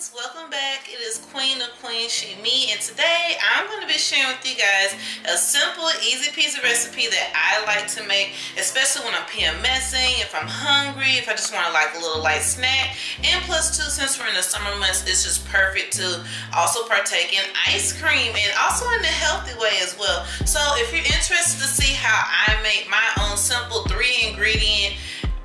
welcome back. It is queen of QueenSheeMee and today i'm going to be sharing with you guys a simple easy peasy recipe that i like to make especially when i'm pmsing if i'm hungry if i just want to like a little light snack. And plus two since we're in the summer months it's just perfect to also partake in ice cream and also in a healthy way as well. So if you're interested to see how i make my own simple three ingredient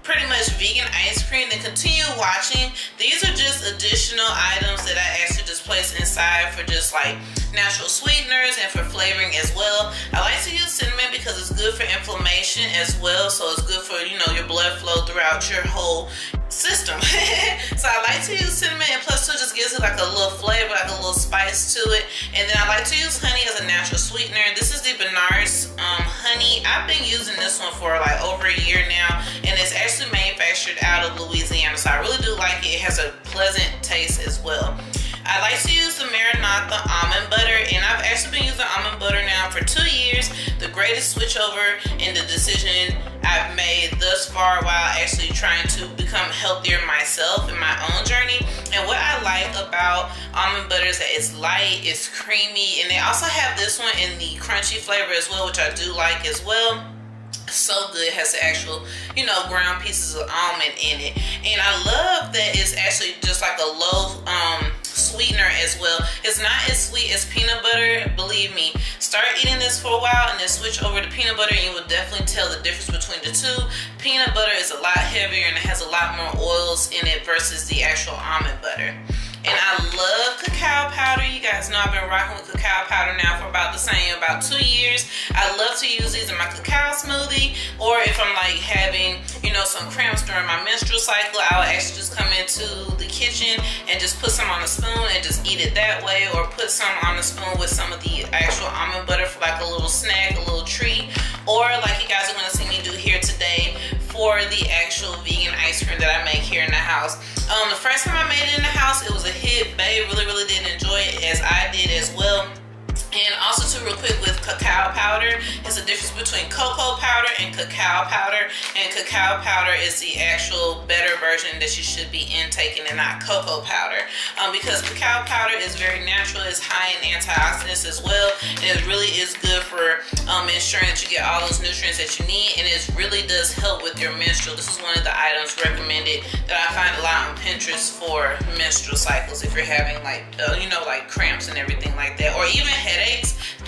pretty much vegan ice cream then continue watching. These are just additional items that I actually just place inside for just like natural sweeteners and for flavoring as well. I like to use cinnamon because it's good for inflammation as well so it's good for you know your blood flow throughout your whole system. So I like to use cinnamon and plus two just gives it like a little flavor like a little spice to it. And then I like to use honey as a natural sweetener. This is the Benares um, honey. I've been using this one for like over a year now and has a pleasant taste as well I like to use the Maranatha almond butter and I've actually been using almond butter now for two years the greatest switchover in the decision I've made thus far while actually trying to become healthier myself in my own journey. And what I like about almond butter is that it's light, it's creamy, and they also have this one in the crunchy flavor as well, which I do like as well so good has the actual you know ground pieces of almond in it and i love that it's actually just like a low um sweetener as well. It's not as sweet as peanut butter, believe me. Start eating this for a while and then switch over to peanut butter and you will definitely tell the difference between the two. Peanut butter is a lot heavier and it has a lot more oils in it versus the actual almond butter. And I love cacao powder. You guys know I've been rocking with cacao powder now for about the same, about two years. I love to use these in my cacao smoothie or if I'm like having, you know, some cramps during my menstrual cycle, I'll actually just come into the kitchen and just put some on a spoon and just eat it that way or put some on a spoon with some of the actual almond butter for like a little snack, a little treat. Or like you guys are gonna see me do here today for the actual vegan ice cream that I make here in the house. Um, the first time I made it in the house, it was a hit. Babe really, really didn't enjoy it as I did as well. And also too real quick with cacao powder, it's a difference between cocoa powder and cacao powder. And cacao powder is the actual better version that you should be intaking and not cocoa powder. Um, because cacao powder is very natural, it's high in antioxidants as well. And it really is good for um, ensuring that you get all those nutrients that you need. And it really does help with your menstrual. This is one of the items recommended that I find a lot on Pinterest for menstrual cycles. If you're having like, uh, you know, like cramps and everything like that. Or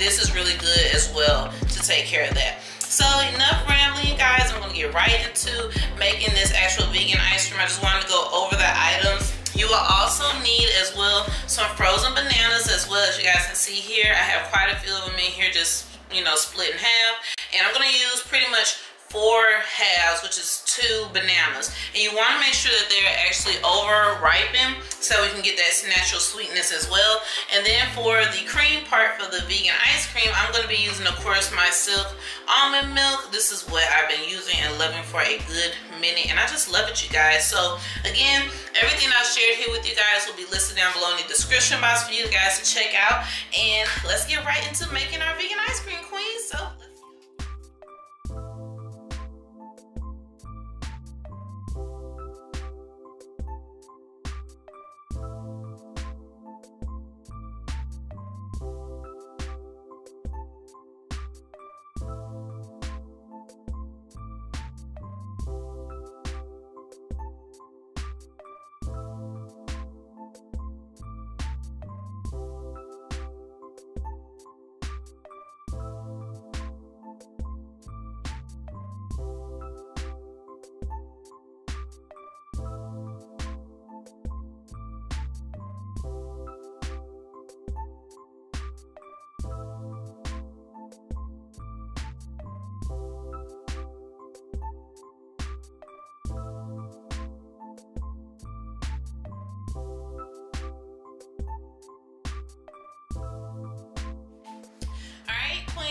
this is really good as well to take care of that. So enough rambling guys, I'm gonna get right into making this actual vegan ice cream. I just wanted to go over the items. You will also need as well some frozen bananas as well as you guys can see here. I have quite a few of them in here just, you know, split in half. And I'm gonna use pretty much four halves, which is two bananas. And you want to make sure that they're actually over ripened so we can get that natural sweetness as well. And then for the cream part for the vegan ice cream, I'm going to be using, of course, my Silk almond milk. This is what I've been using and loving for a good minute. And I just love it, you guys. So again, everything I've shared here with you guys will be listed down below in the description box for you guys to check out. And let's get right into making our vegan ice cream, queen. So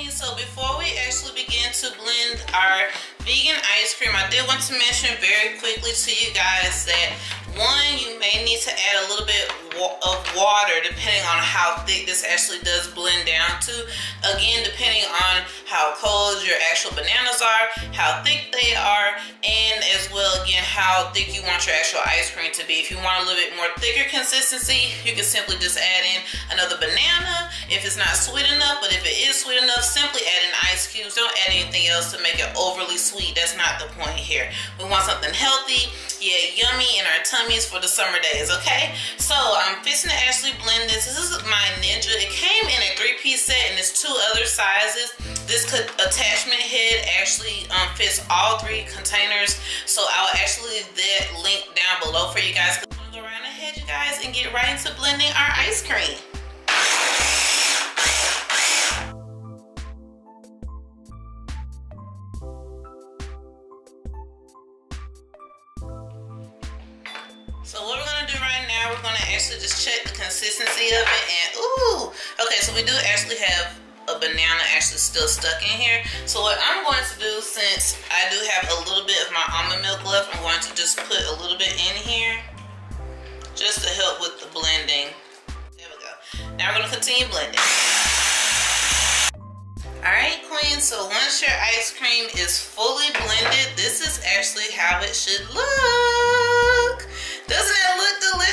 so before we actually begin to blend our vegan ice cream, I did want to mention very quickly to you guys that one, you may need to add a little bit of water depending on how thick this actually does blend down to. Again, depending on how cold your actual bananas are, how thick they are, and as well, again, how thick you want your actual ice cream to be. If you want a little bit more thicker consistency, you can simply just add in another banana if it's not sweet enough, but if it is sweet enough, simply add in ice cubes. Don't add anything else to make it overly sweet. That's not the point here. We want something healthy, yeah, yummy in our tummies for the summer days, okay? So I'm fixing to actually blend this. This is my Ninja. It came in a three-piece set and it's two other sizes. This attachment head actually um, fits all three containers. So I'll actually leave that link down below for you guys. I'm gonna go right ahead, you guys, and get right into blending our ice cream. So what we're gonna do right now, we're gonna actually just check the consistency of it and ooh, okay, so we do actually have a banana actually still stuck in here. So what I'm going to do, since I do have a little bit of my almond milk left, I'm going to just put a little bit in here just to help with the blending. There we go. Now we're gonna continue blending. All right, queen, so once your ice cream is fully blended, this is actually how it should look.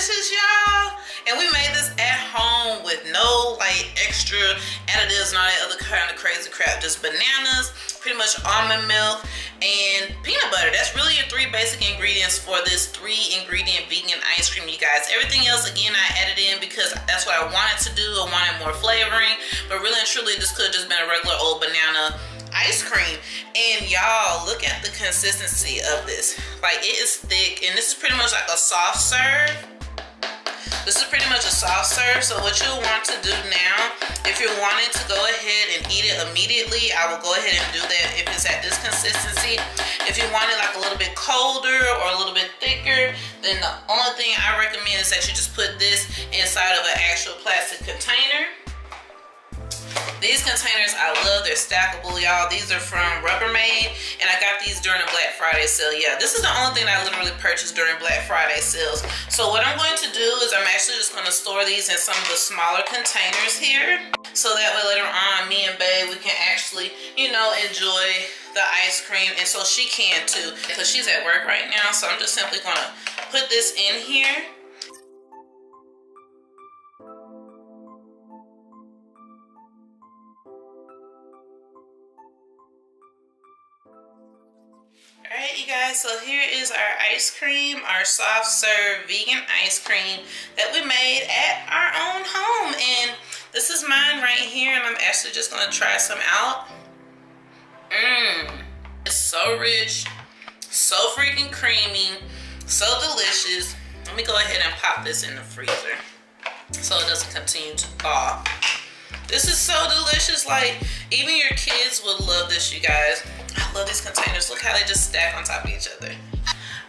Delicious, y'all? And we made this at home with no like extra additives and all that other kind of crazy crap. Just bananas, pretty much almond milk, and peanut butter. That's really your three basic ingredients for this three ingredient vegan ice cream, you guys. Everything else, again, I added in because that's what I wanted to do. I wanted more flavoring, but really and truly, this could have just been a regular old banana ice cream and y'all look at the consistency of this like it is thick and this is pretty much like a soft serve this is pretty much a soft serve so what you'll want to do now if you're wanting to go ahead and eat it immediately I will go ahead and do that if it's at this consistency. If you want it like a little bit colder or a little bit thicker then the only thing I recommend is that you just put this inside of an actual plastic container these containers I love. They're stackable, y'all. These are from Rubbermaid, and I got these during a Black Friday sale. Yeah, this is the only thing I literally purchased during Black Friday sales. So what I'm going to do is I'm actually just going to store these in some of the smaller containers here. So that way later on, me and Babe, we can actually, you know, enjoy the ice cream. And so she can too, because she's at work right now. So I'm just simply going to put this in here. You guys, so here is our ice cream, our soft serve vegan ice cream that we made at our own home. And this is mine right here and I'm actually just to try some out. Mmm, it's so rich, so freaking creamy, so delicious. Let me go ahead and pop this in the freezer so it doesn't continue to thaw. This is so delicious. Like, even your kids would love this, you guys. I love these containers. Look how they just stack on top of each other.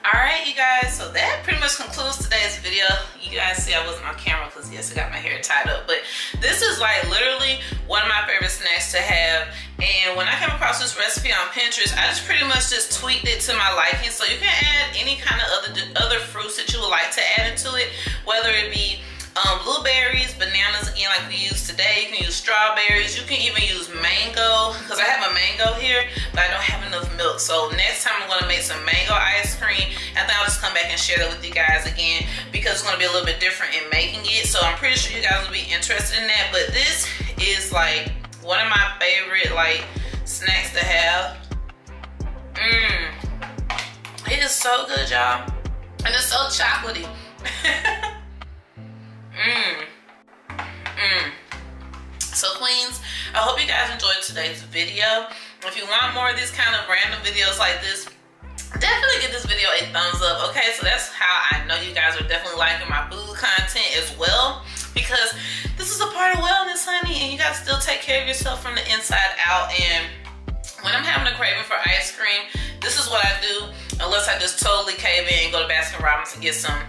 All right, you guys, so that pretty much concludes today's video. You guys see I wasn't on camera because yes, I got my hair tied up, but this is like literally one of my favorite snacks to have. And when I came across this recipe on Pinterest, I just pretty much just tweaked it to my liking. So you can add any kind of other, other fruits that you would like to add into it, whether it be um, blueberries, bananas, again, like we used today. You can use strawberries. You can even use mango, because I have a mango here, but I don't have enough milk. So next time I'm going to make some mango ice cream. I think I'll just come back and share that with you guys again, because it's going to be a little bit different in making it. So I'm pretty sure you guys will be interested in that. But this is like one of my favorite like snacks to have. Mmm. It is so good, y'all. And it's so chocolatey. Mmm. Mmm. So queens, I hope you guys enjoyed today's video. If you want more of these kind of random videos like this, definitely give this video a thumbs up. Okay, so that's how I know you guys are definitely liking my food content as well. Because this is a part of wellness, honey, and you gotta still take care of yourself from the inside out. And when I'm having a craving for ice cream, this is what I do. Unless I just totally cave in and go to Baskin Robbins and get some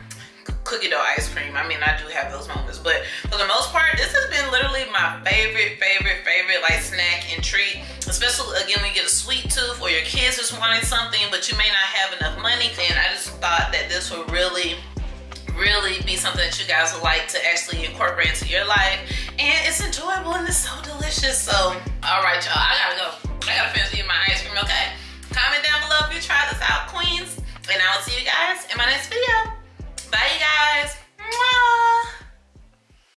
cookie dough ice cream. I mean, I do have those moments, but for the most part, this has been literally my favorite, favorite, favorite like snack and treat. Especially again, when you get a sweet tooth or your kids just wanting something, but you may not have enough money. And I just thought that this would really really be something that you guys would like to actually incorporate into your life. And it's enjoyable and it's so delicious. So, all right, y'all, I gotta go. I gotta finish eating my ice cream, okay? Comment down below if you try this out, queens. And I'll see you guys in my next video. Bye, you guys.